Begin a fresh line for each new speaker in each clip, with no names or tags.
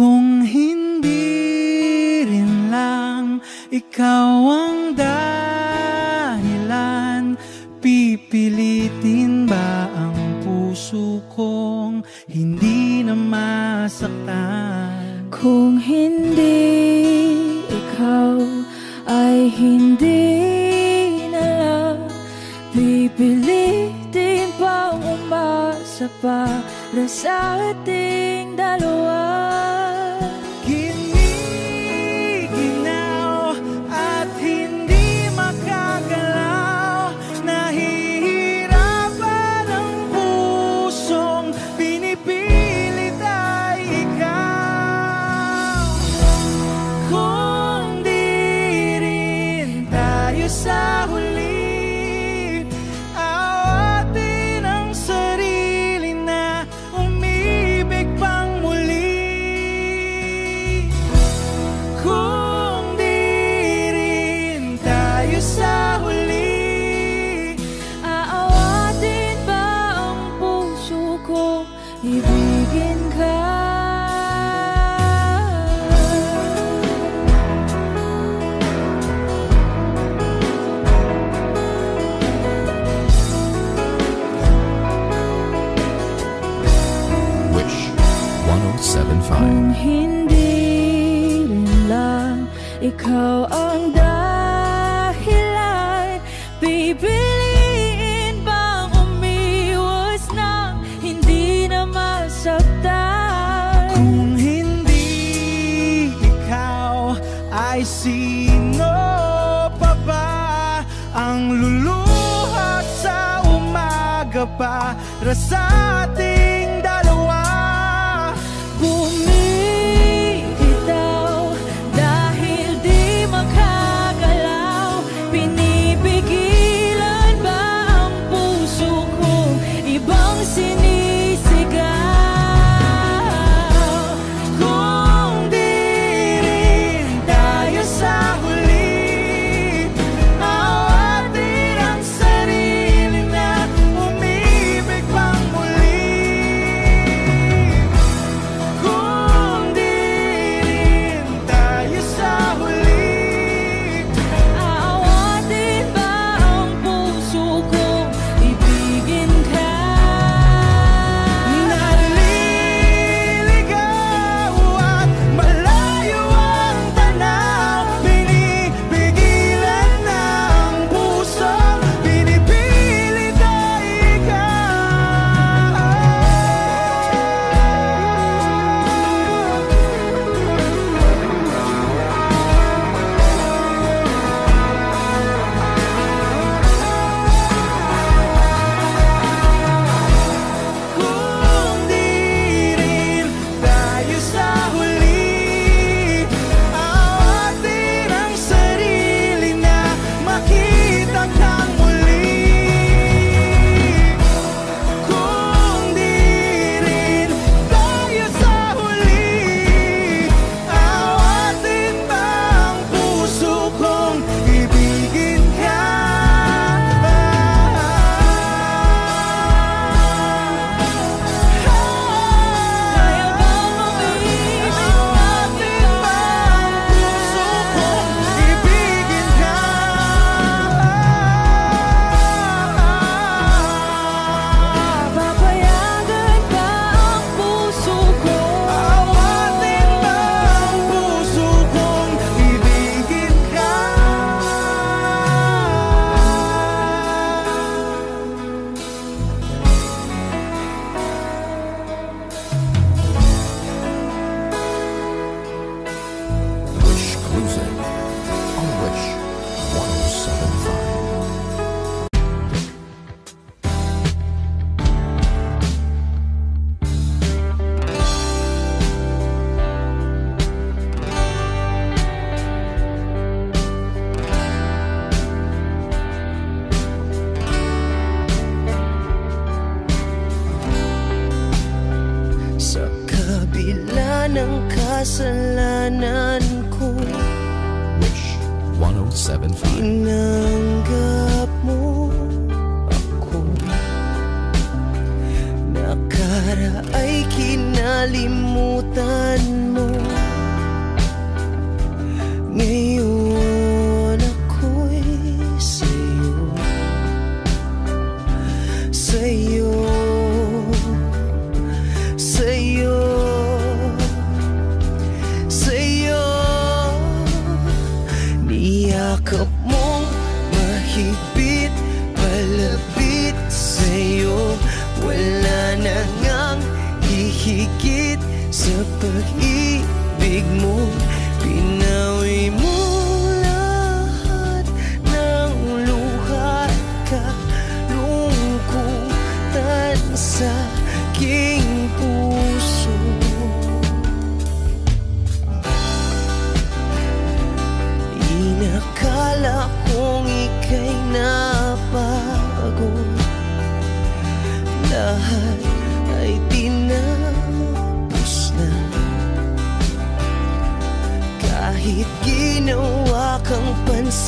Kung hindi rin lang ikaw ang dahilan Pipilitin ba ang puso kong hindi na masaktan?
Kung hindi ikaw ay hindi na lang Pipilitin pang umasa para sa ating dalawa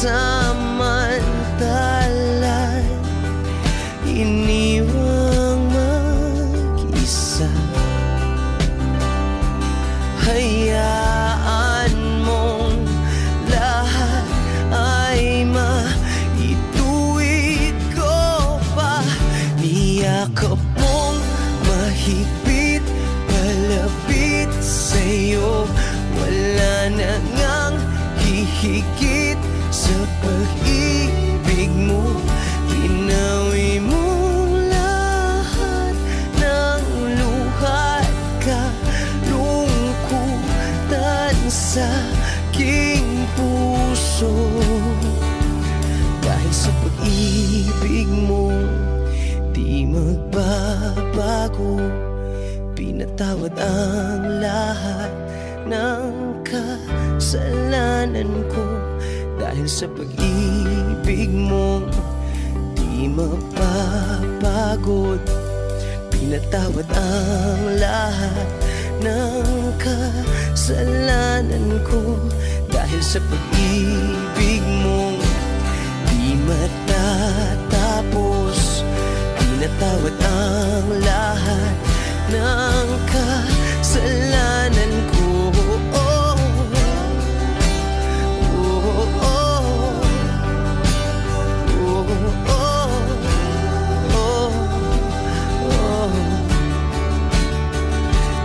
sun at ang lahat ng kasalanan ko Dahil sa pag-ibig mong di mapapagod. Pinatawad ang lahat ng kasalanan ko Dahil sa pag-ibig mong di matatapos. Pinatawad ang lahat ng kasalanan ko oh, oh, oh, oh, oh, oh, oh.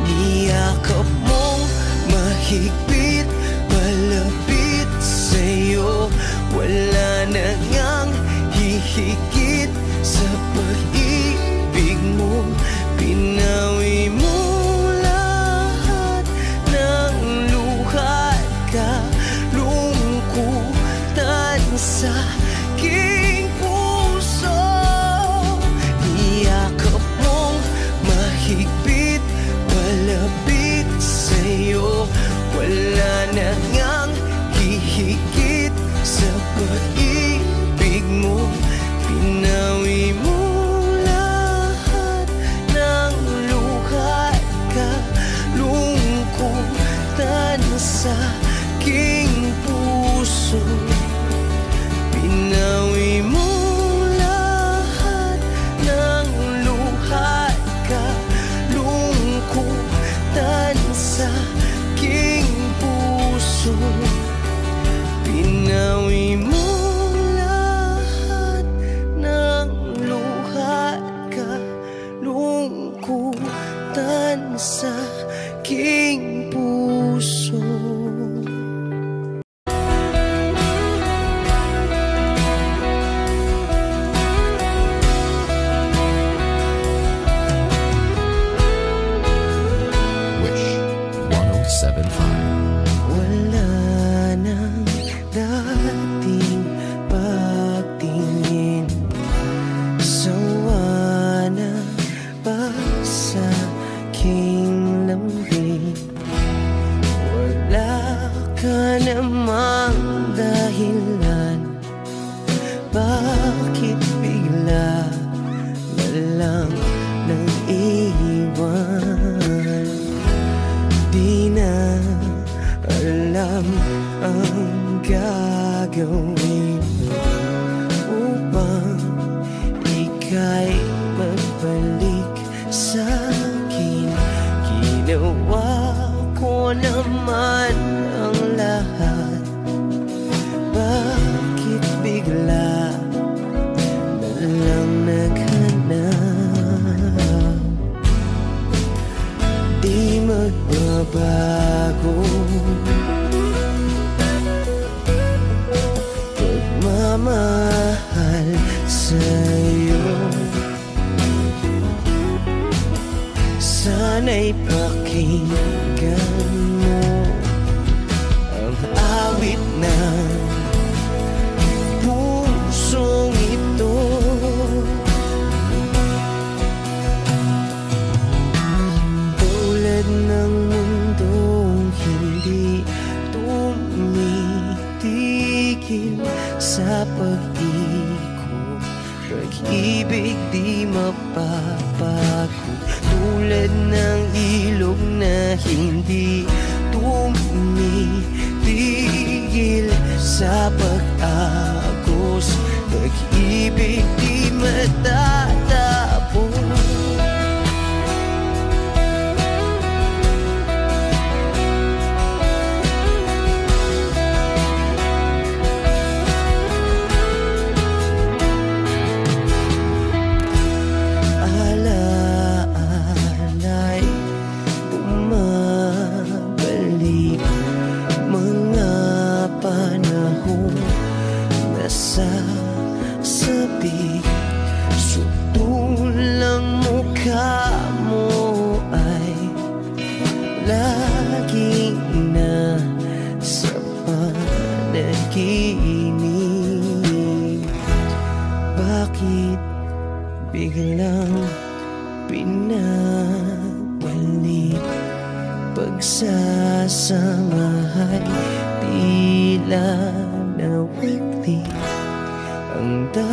Niyakap mong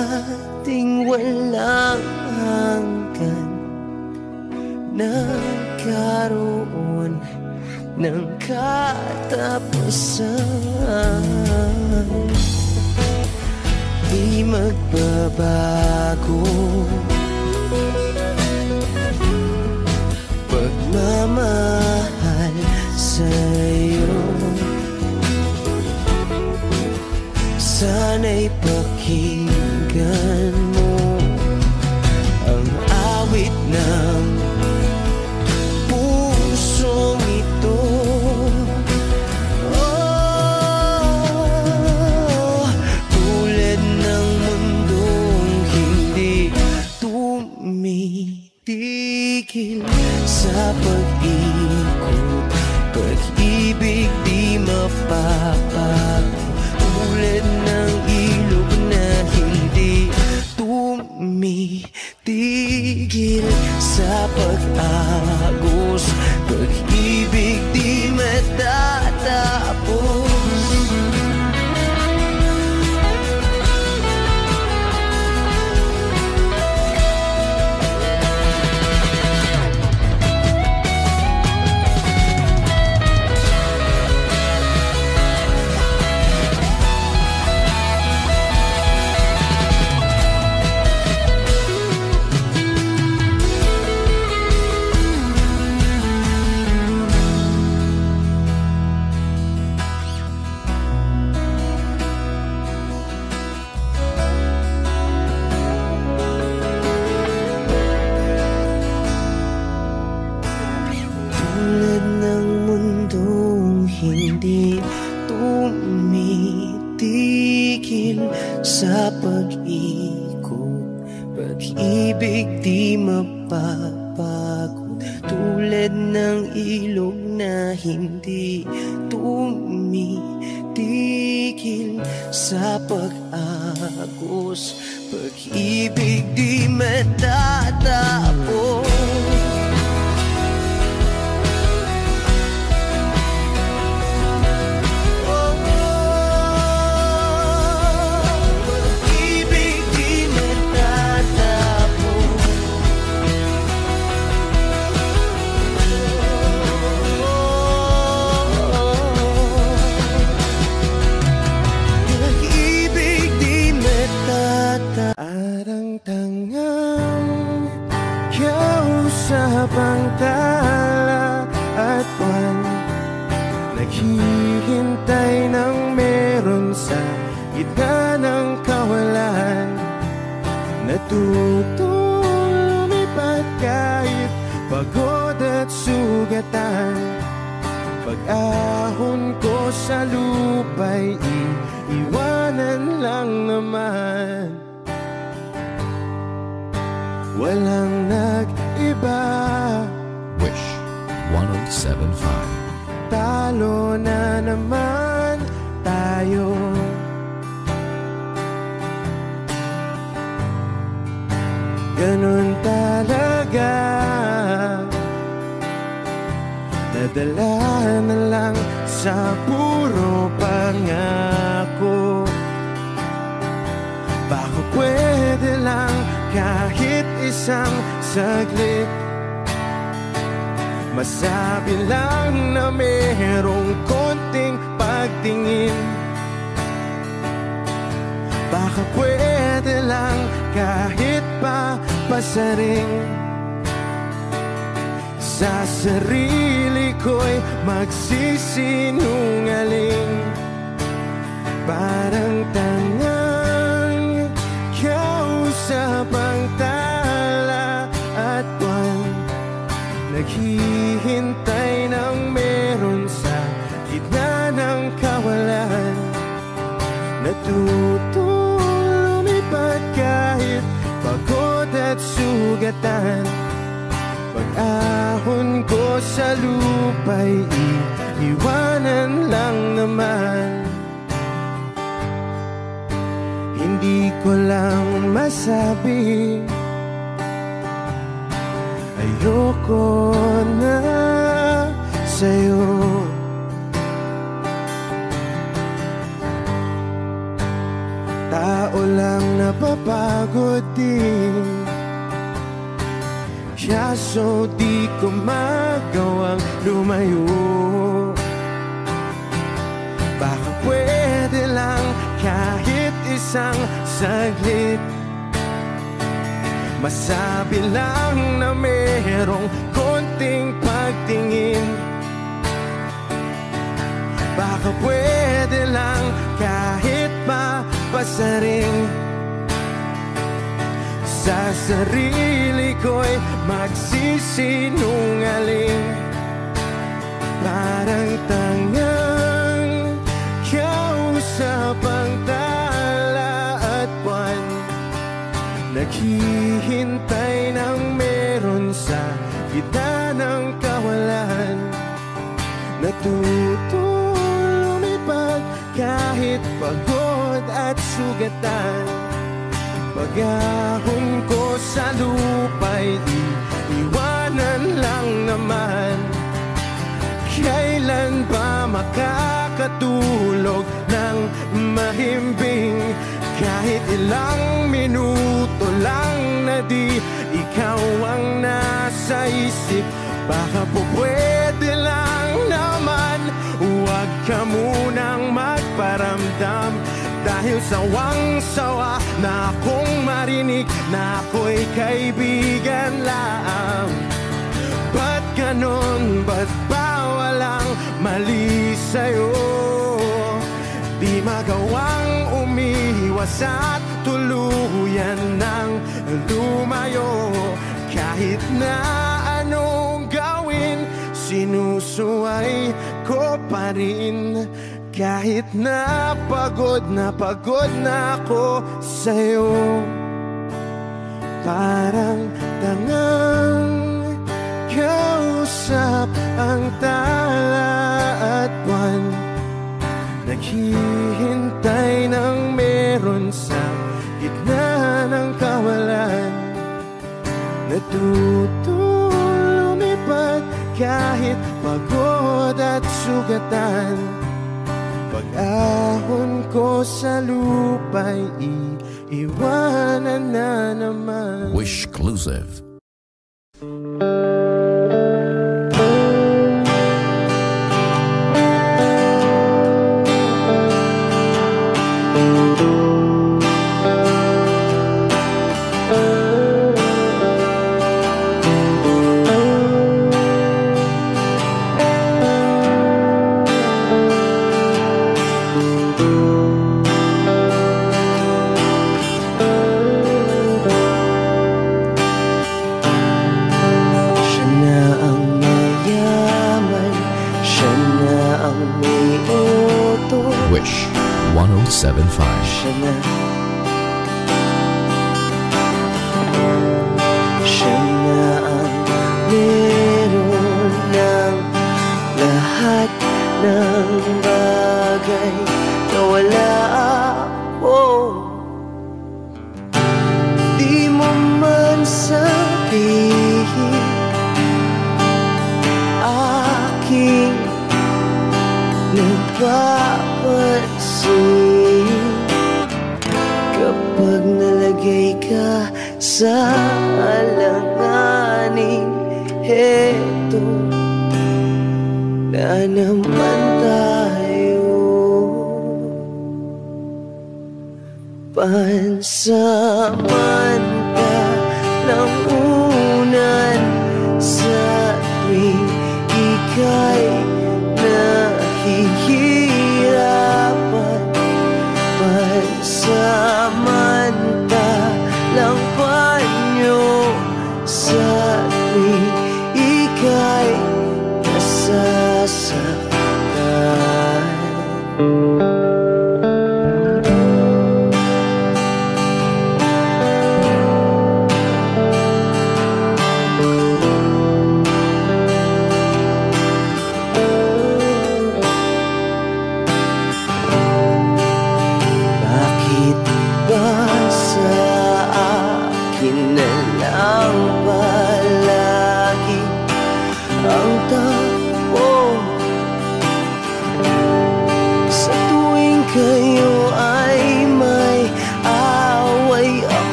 Ang dating walang hanggan Nagkaroon ng katapusan. Di magbabago. Pagmamahal sa'yo. Sana'y pakinggan sa Natutong lumipat kahit pagod at sugatan. Pag-ahon ko sa lupa'y iiwanan lang naman. Walang nag-iba.
Wish 1075.
Talo na naman tayo Ganun talaga. Nadala na lang sa puro pangako. Baka pwede lang kahit isang saglit.
Masabi lang na merong konting pagtingin. Baka pwede lang kahit pa pasaring Sa sarili ko'y magsisinungaling. Parang tangang kausap ang tala at buwan. Naghihintay ng meron sa gitna ng kawalan. Lumipad at sugatan. Pag-ahon ko sa lupa'y iiwanan lang naman. Hindi ko lang masabi Ayoko na sa'yo. Tao lang napapagod din Kaso di ko magawang lumayo. Baka pwede lang kahit isang saglit. Masabi lang na merong konting pagtingin. Baka pwede lang kahit pa pasaring Sa sarili ko'y magsisinungaling. Parang tangang kausap ang tala at buwan. Naghihintay ng meron sa gitna ng kawalan. Natuto lumipad kahit pagod at sugatan Pag-ahon ko sa lupa'y iiwanan lang naman. Kailan ba makakatulog ng mahimbing? Kahit ilang minuto lang na di ikaw ang nasa isip Baka po pwede lang naman. Huwag ka munang magparamdam Dahil sawang-sawa na akong marinig Na ako'y kaibigan lang Ba't ganon? Ba't ba walang mali sa'yo? Di magawang umiwas at tuluyan ng lumayo Kahit na anong gawin, sinusuway ko pa rin Kahit na pagod na pagod na ako sa'yo Parang tangang kausap ang tala at buwan. Naghihintay ng meron sa gitna ng kawalan. Natuto lumipad kahit pagod at sugatan Pag-ahon ko sa lupa'y iiwanan na naman.
Wish 1075.
Siya na Siya ang meron ng lahat ng sa alanganing heto
na naman tayo. Pansamanta ng unan sa tuwing ika'y nahihiya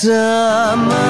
怎
么？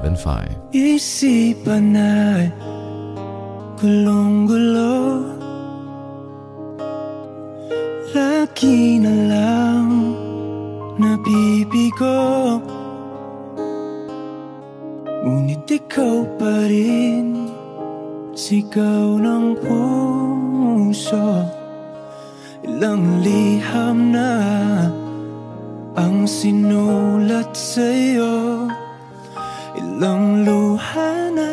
0917-919-9275.
Isipan na
gulong-gulo. Lagi na lang nabibigo Ngunit ikaw pa rin Sigaw ng puso. Ilang liham na Ang sinulat sa'yo. Ilang luha na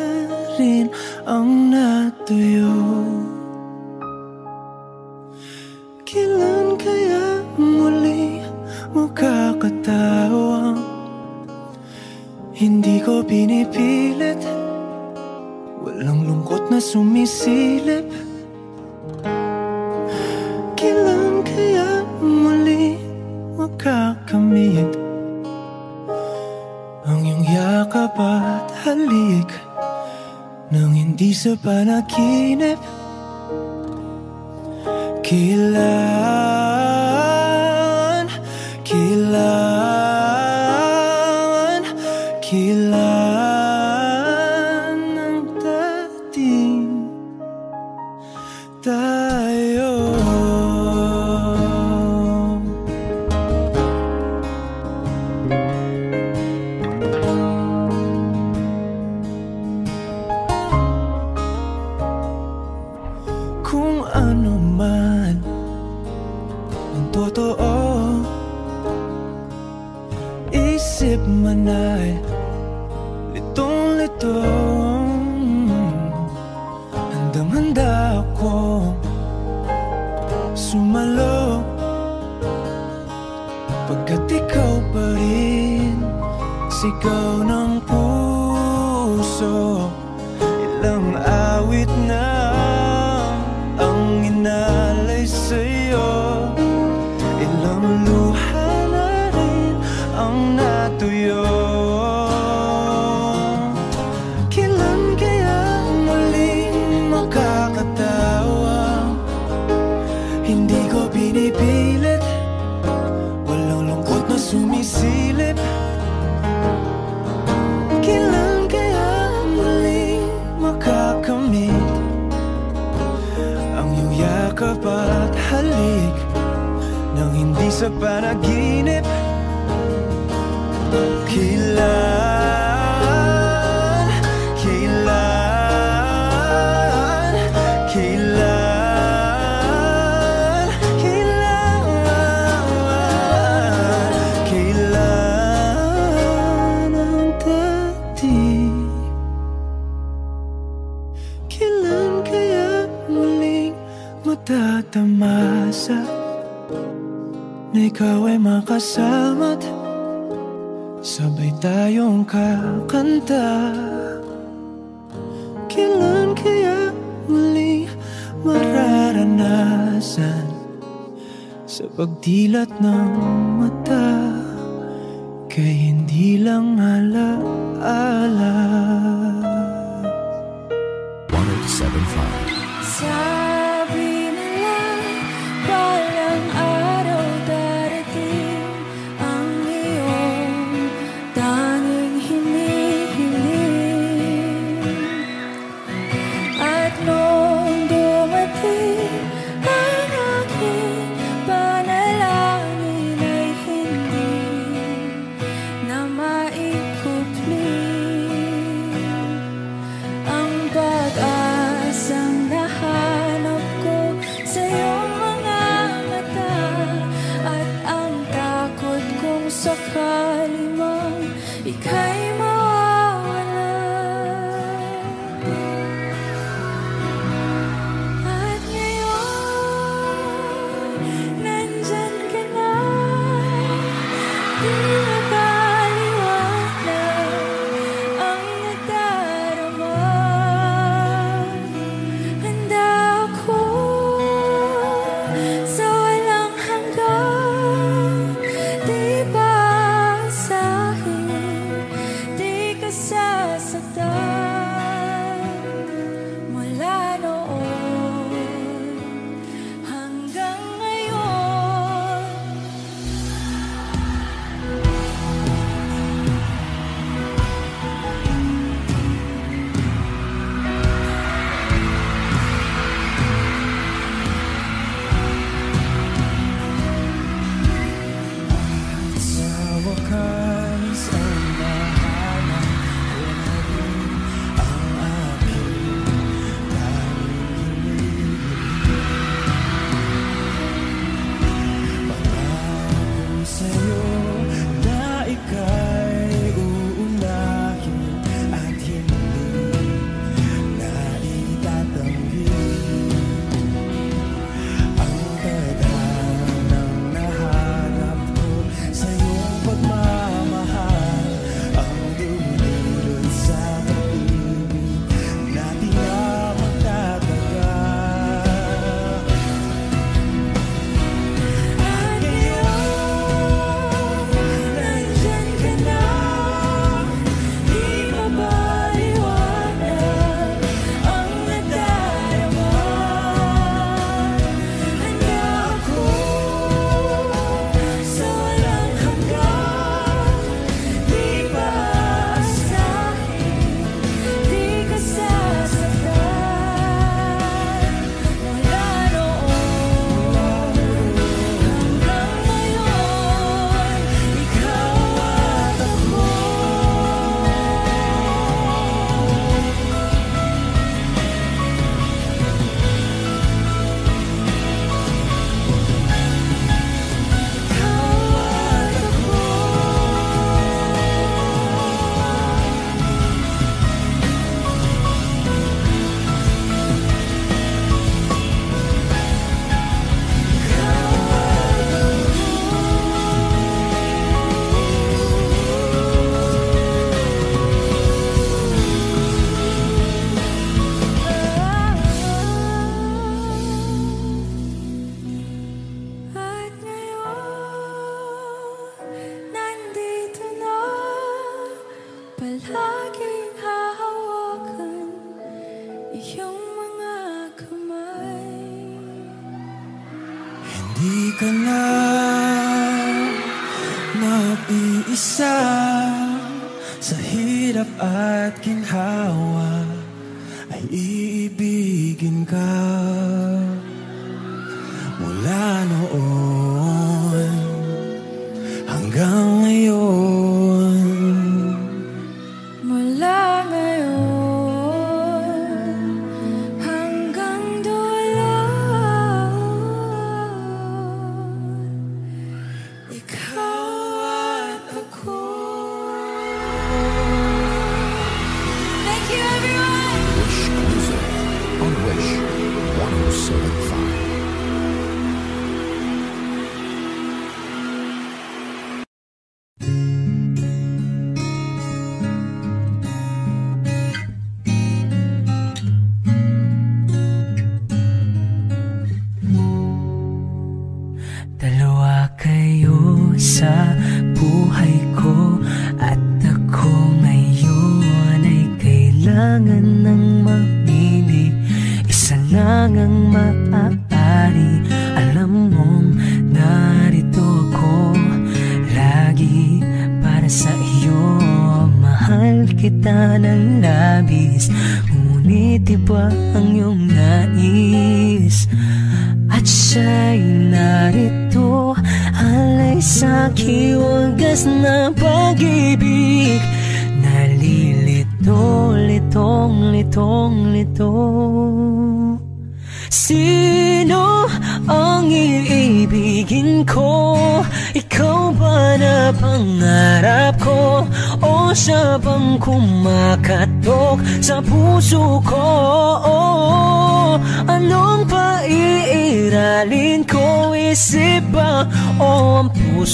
rin ang natuyo. Kailan kaya muli makakatawang Hindi ko pinipilit. Walang lungkot na sumisilip. Kailan kaya muli makakamit iyong yakap at halik Nang hindi sa panaginip. Kailan, sa panaginip Kailan, ikaw ay makasama't Sabay tayong kakanta. Kailan kaya muli mararanasan Sa pagdilat ng mata? Kay hindi lang alaala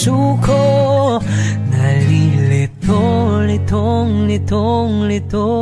puso ko
Nalilito, litong, litong, litong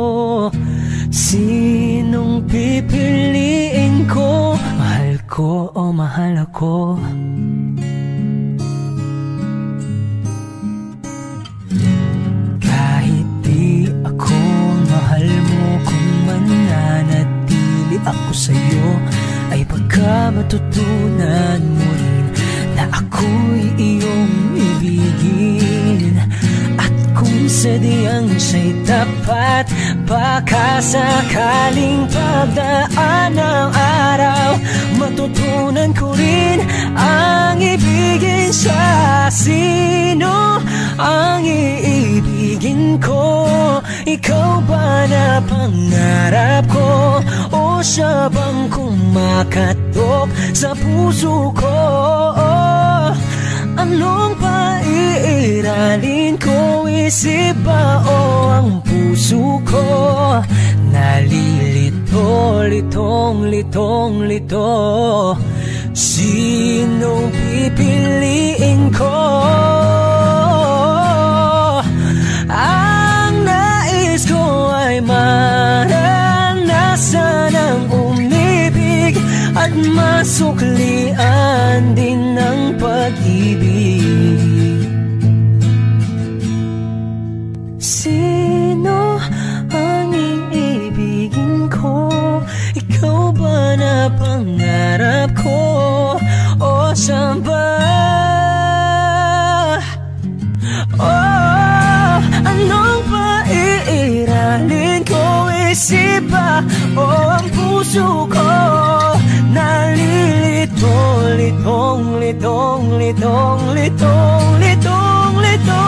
litong, litong, litong, litong, lito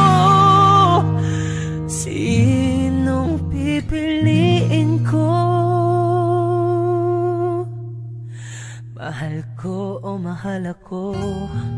Sinong pipiliin ko? Mahal ko o mahal ako? Mahal ko o mahal ako?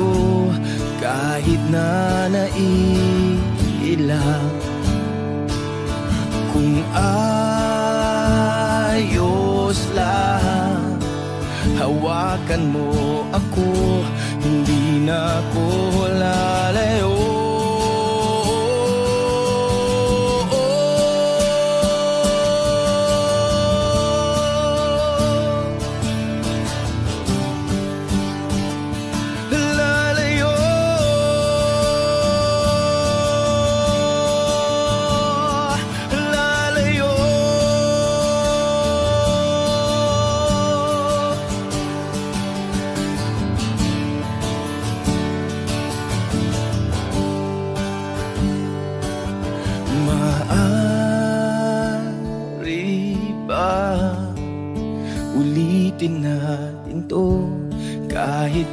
ko kahit na naiilang Kung ayos lang Hawakan mo ako Hindi na ako lalayo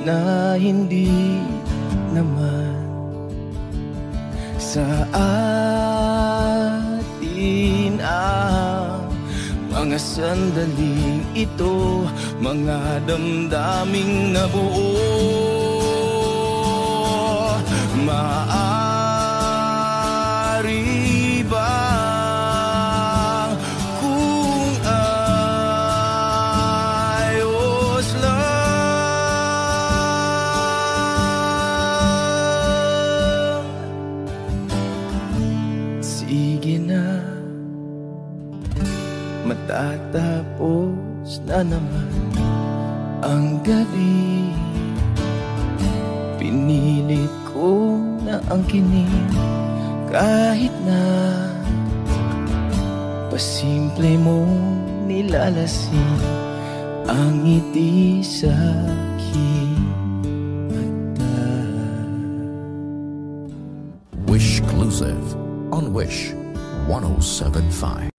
na hindi naman sa atin ang mga sandaling ito, mga damdaming nabuo. Maaari Nasaan naman ang gabi? Pinilit ko na ang kinin kahit na Pasimple mo nilalasin ang ngiti sa akin mata
Wish Exclusive on Wish 1075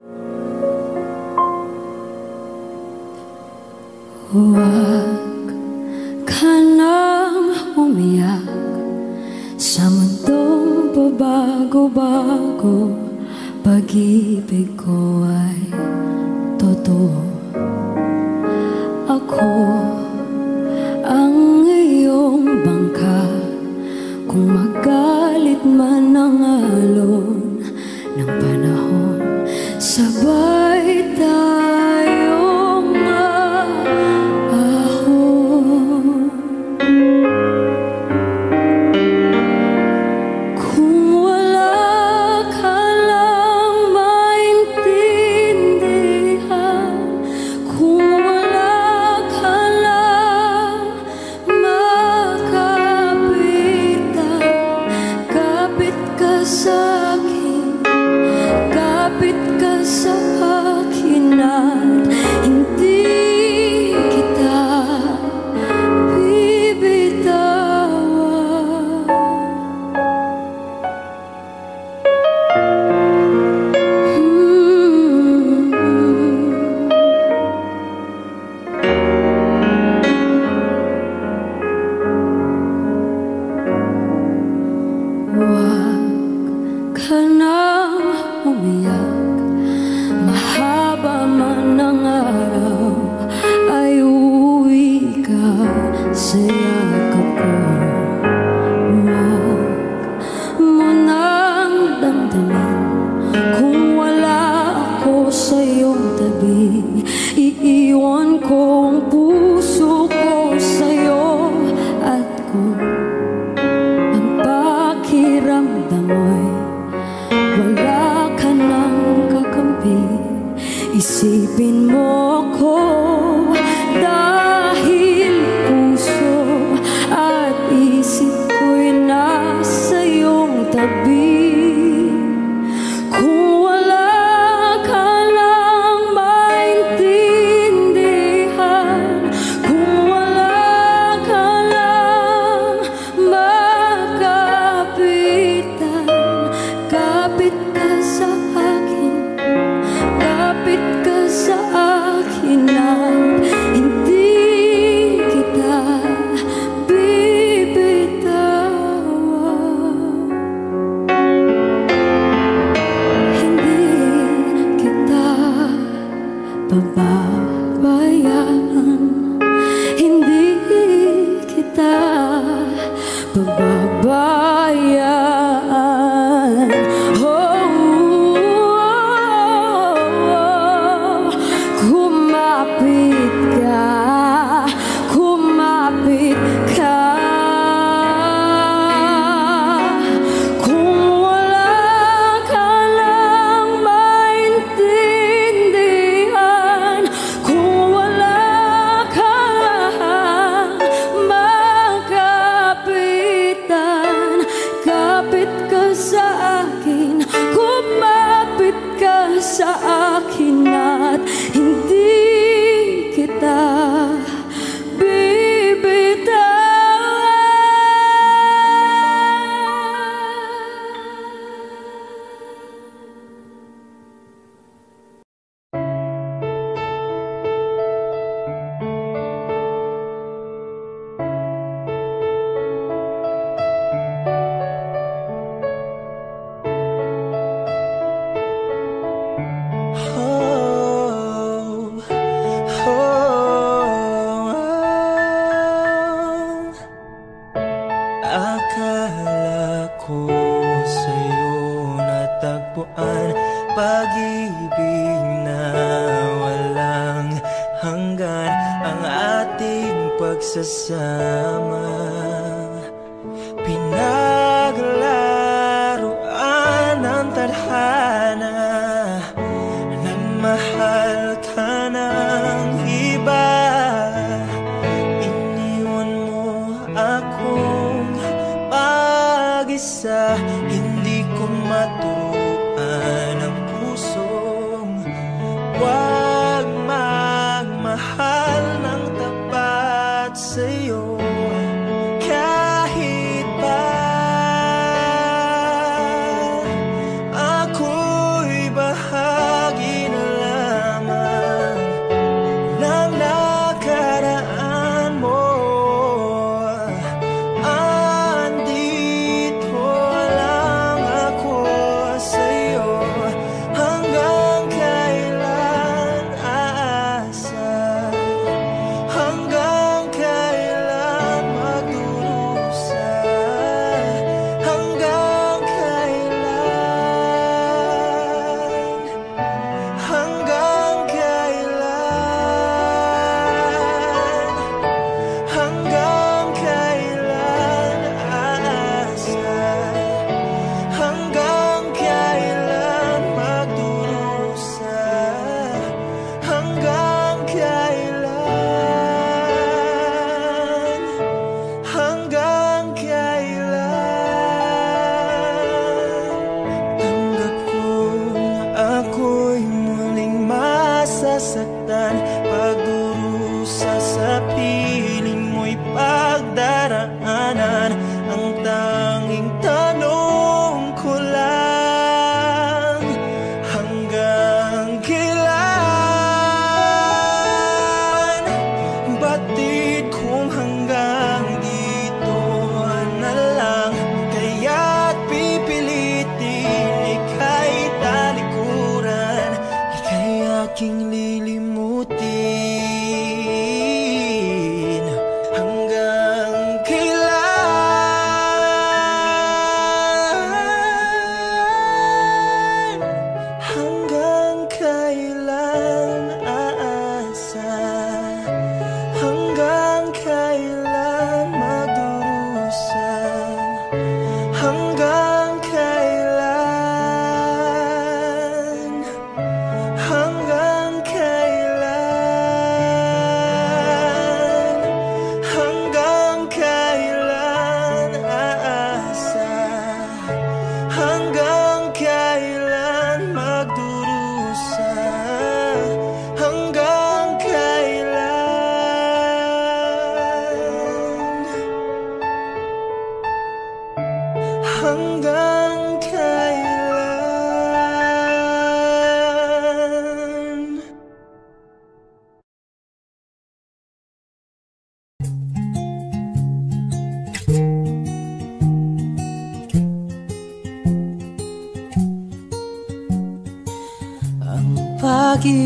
So.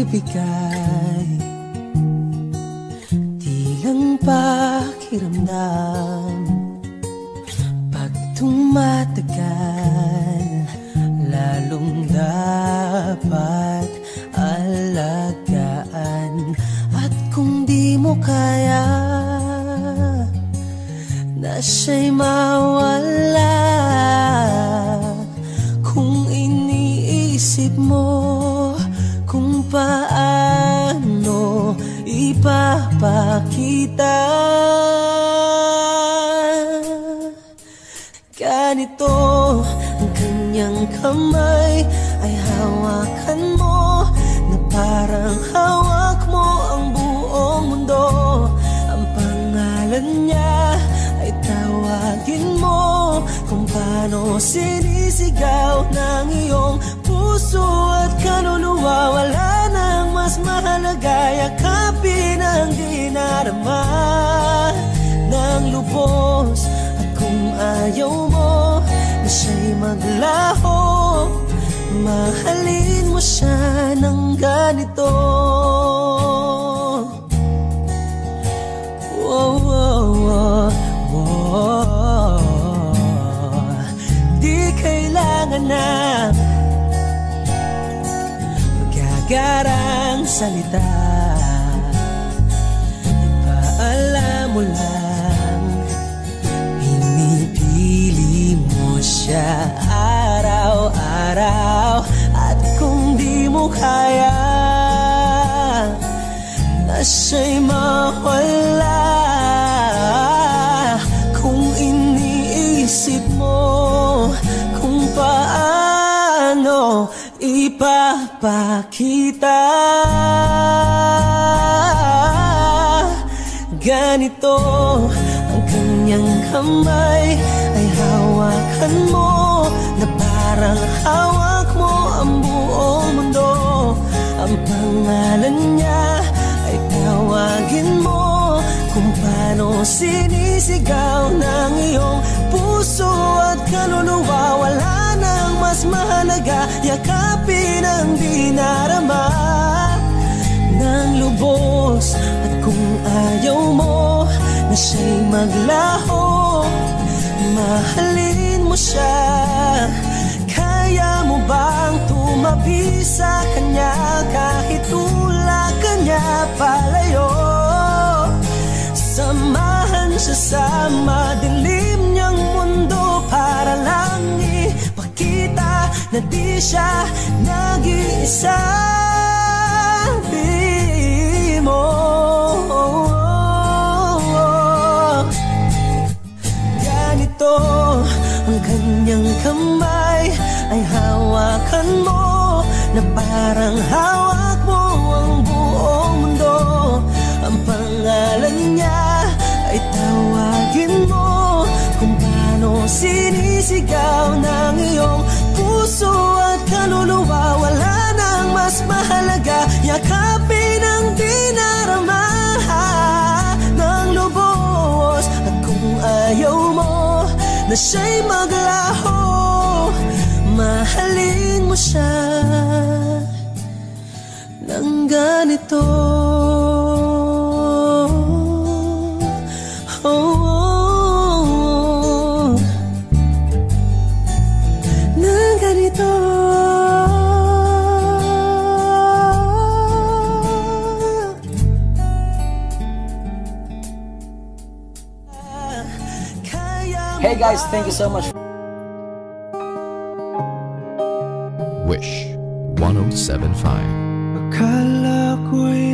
Pag-ibig Ang
pangalan niya ay tawagin mo Kung paano sinisigaw ng iyong puso at kaluluwa. Wala nang mas mahalaga Yakapin ang dinarama ng lubos. At kung ayaw mo na siya'y maglaho Mahalin mo siya. Kaya mo bang tumabi sa kanya Kahit tulak kanya palayo. Samahan siya sa madilim niyang mundo Para lang ipakita na di siya nag-iisa. Di mo. Ganito ang kanyang kamay Ay hawakan mo parang hawak mo ang buong mundo. Ang pangalan niya ay tawagin mo. Kung paano sinisigaw ng iyong puso at kaluluwa Wala nang mas mahalaga. Yakapin ang dinarama ng lubos. At kung ayaw mo na siya'y maglaho Mahalin mo siya ganito oh, oh, oh. Ng ganito
Hey guys, thank you so much.
Wish 1075.
Akala ko'y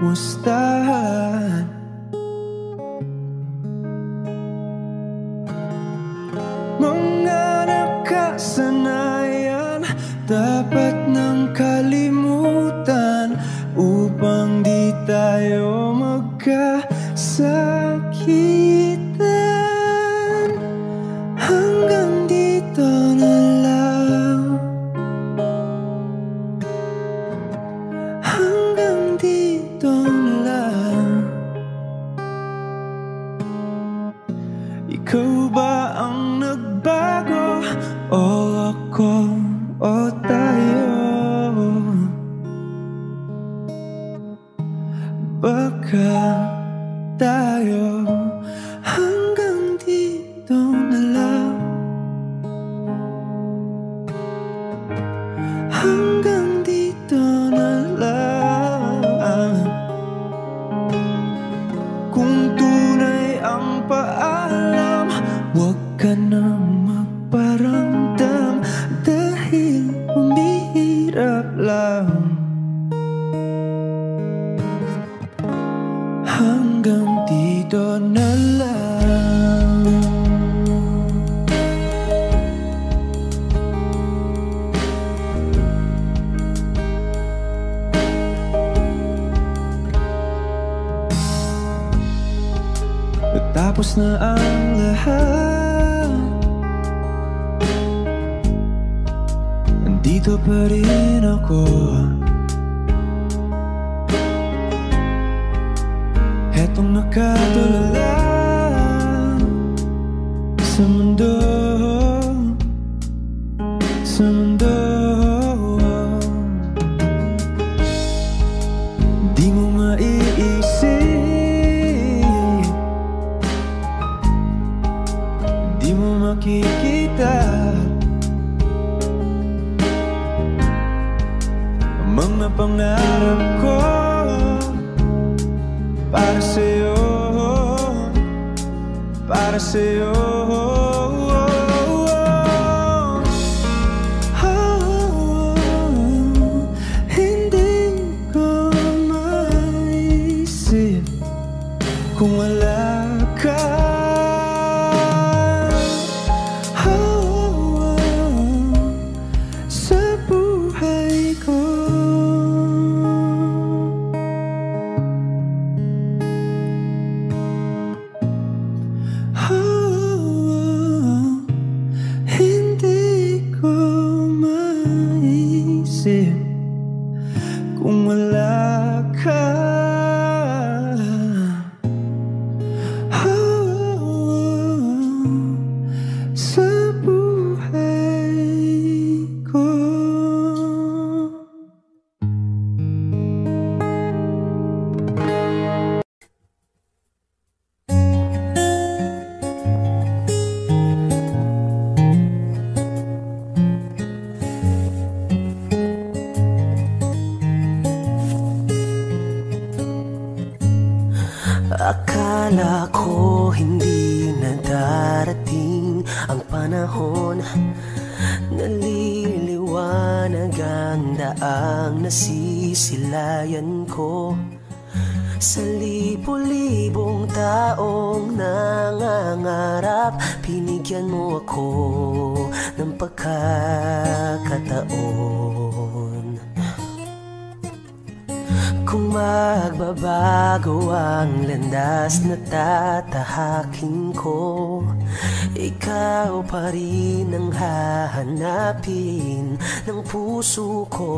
was that? Landas na tatahakin ko. Ikaw pa rin ang hahanapin ng puso ko.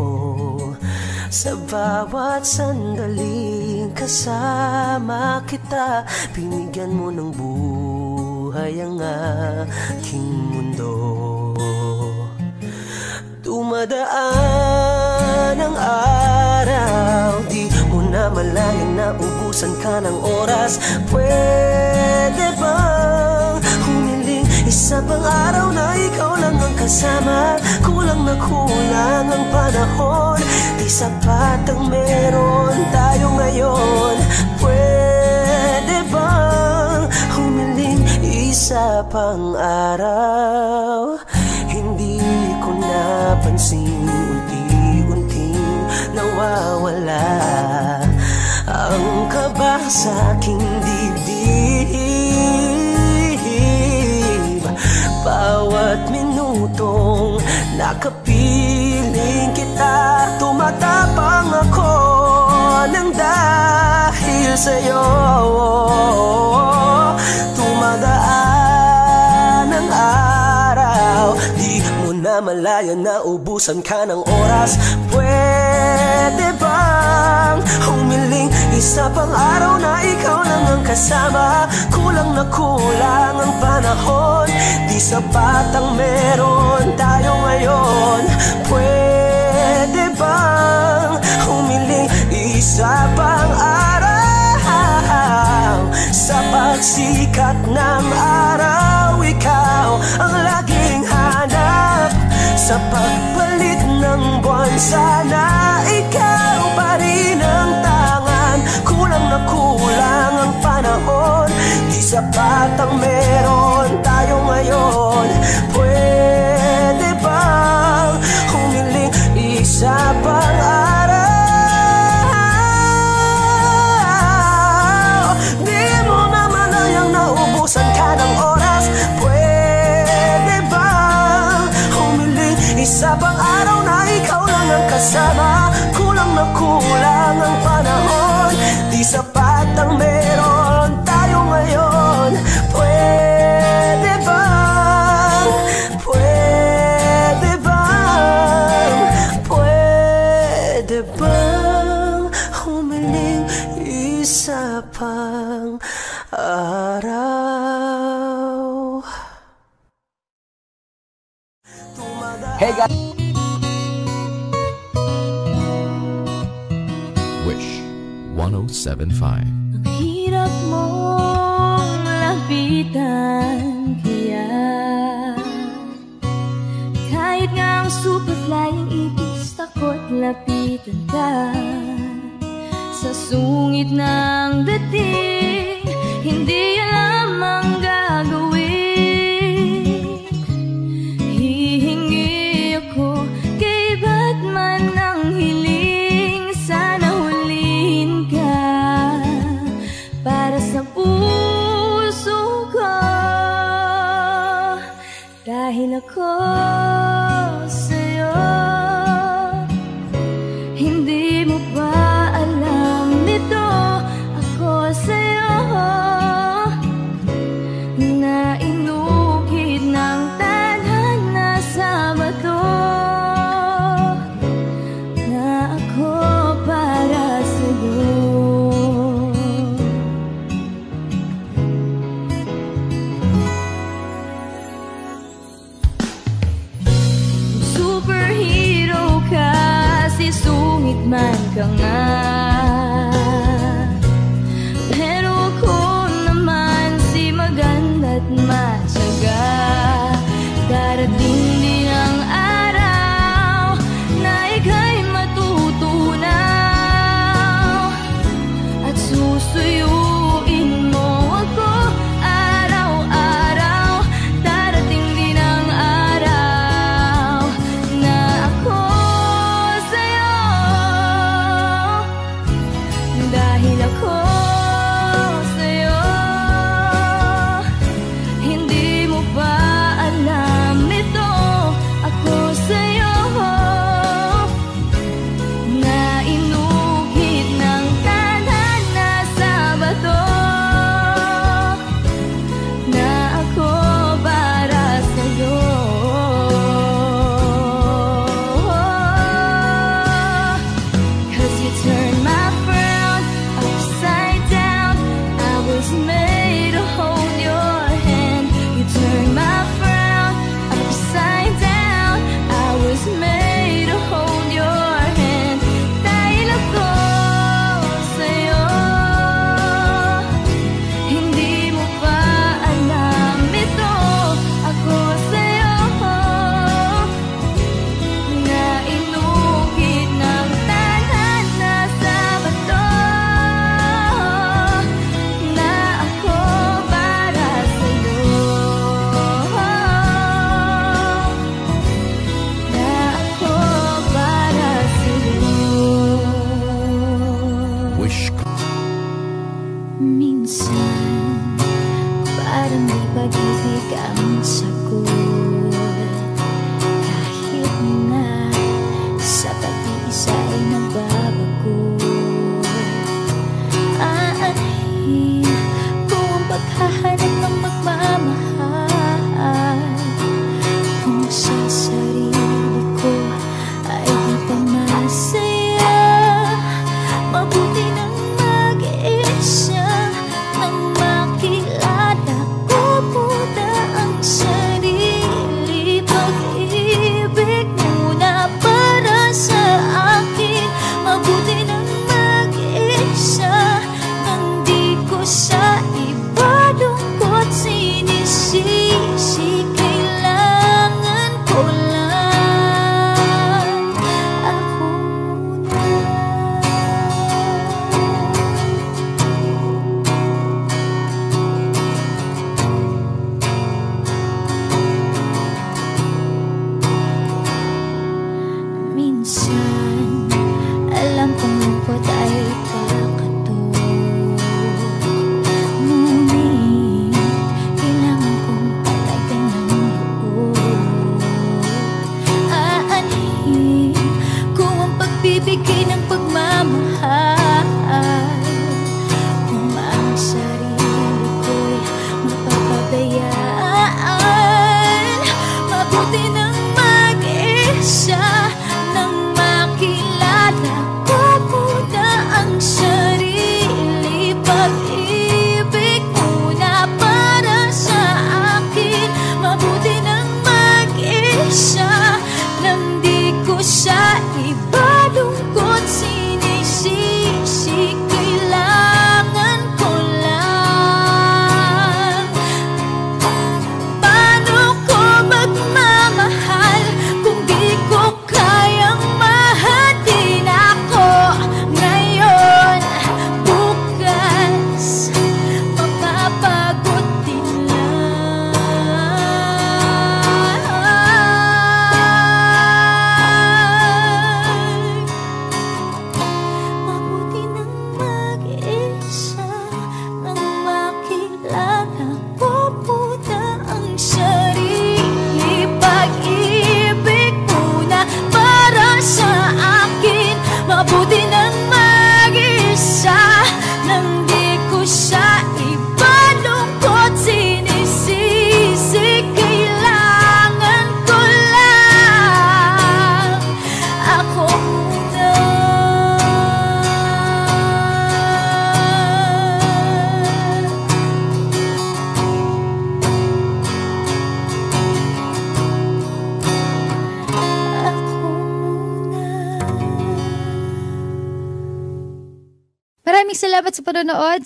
Sa bawat sandaling kasama kita Binigyan mo ng buhay ang aking mundo. Dumadaan ang araw na malayang naubusan ka ng oras. Pwede bang humiling isa pang araw na ikaw lang ang kasama? Kulang na kulang ang panahon. Di sapat ang meron tayo ngayon. Pwede bang humiling isa pang araw? Hindi ko napansin unti-unting nawawala ang kaba
sa aking dibdib Bawat minutong nakapiling kita Tumatapang ako ng dahil sa'yo. Tumagaan ang araw Di mo na malaya na ubusan ka ng oras. Pwede pwede bang humiling Isa pang araw na ikaw lang ang kasama? Kulang na kulang ang panahon Di sapat ang meron tayo ngayon. Pwede bang humiling Isa pang araw? Sa pagsikat ng araw Ikaw ang laging hanap. Sa pagbalik ng buwan sana batang meron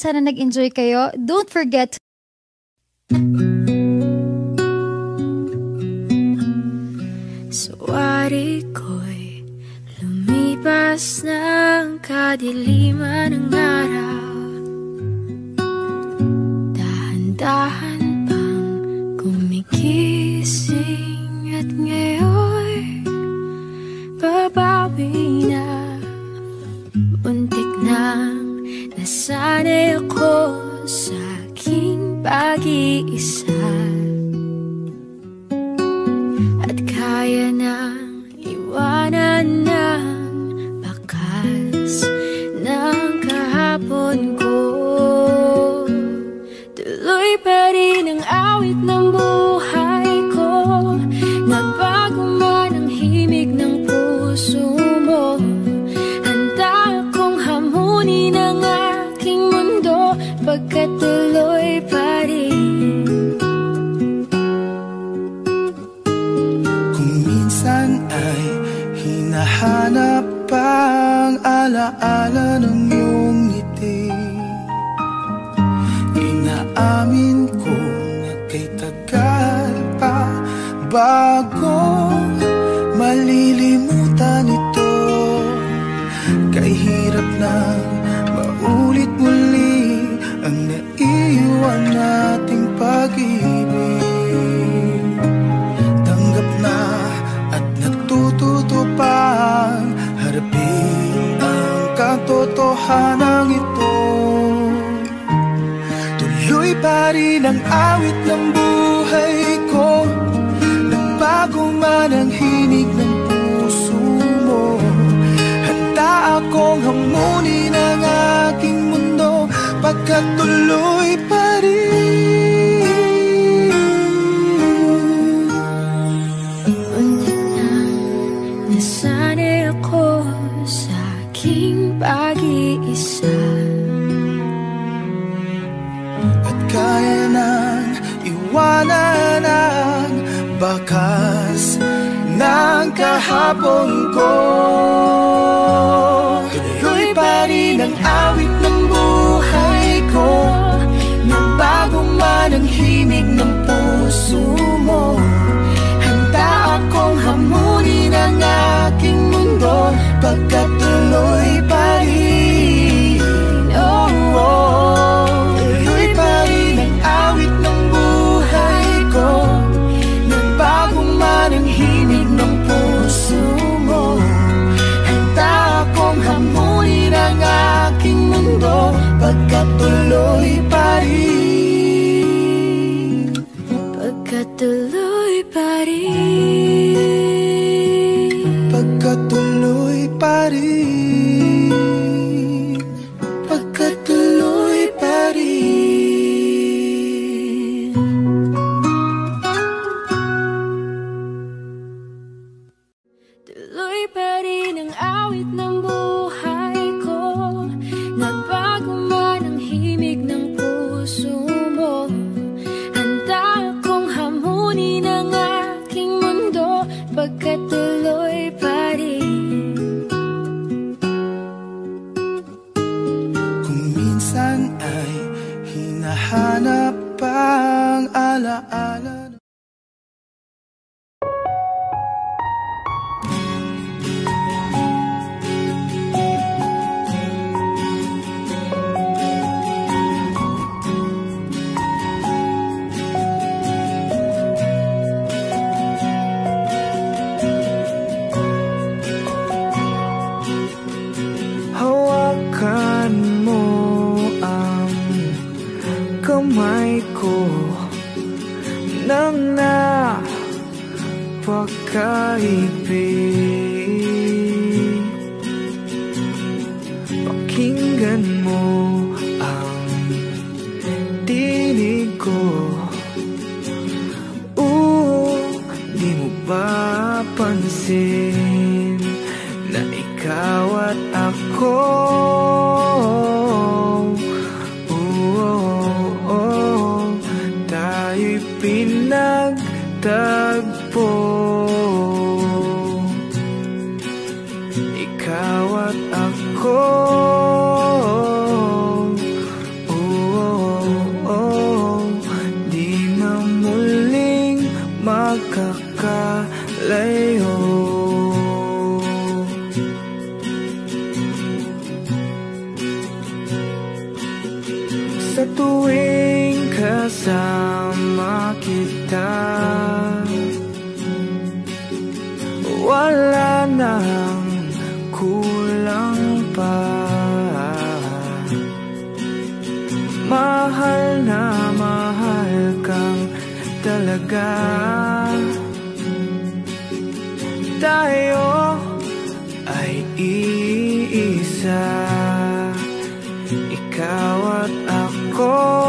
Sana
nag-enjoy kayo. Don't forget
magkalayo Sa
tuwing kasama kita Wala nang kulang pa. Mahal na mahal kang talaga tayo ay iisa. Ikaw at ako.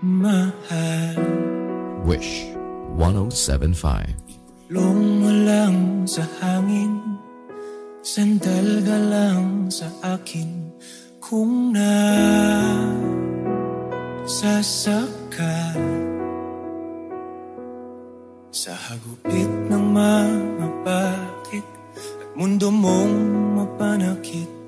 Mahal.
Wish 1075
Long mo lang sa hangin Sandal ka lang sa akin. Kung na Sasaka Sa hagupit ng mga bakit At mundo mong mapanakit